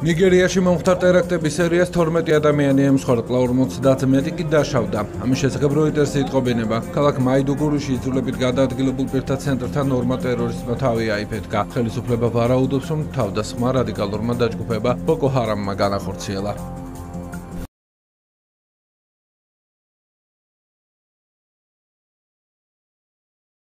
ნიგერიაში მომხდარ ტერაქტების სერიას 12 ადამიანი ემსხვერპლა 50-დან მეტი კი დაშავდა. ამის შესახებ როიტერსი იტყობინება. ქალაქ მაიდუგურუში იძულებით გადაადგილებულ პირთა ცენტრთან ნორმა ტერორისტმა თავი აიფეთქა. ხელისუფლება ვარაუდობს, რომ თავდასხმა რადიკალურმა დაჯგუფება ბოკო ჰარამმა განახორციელა.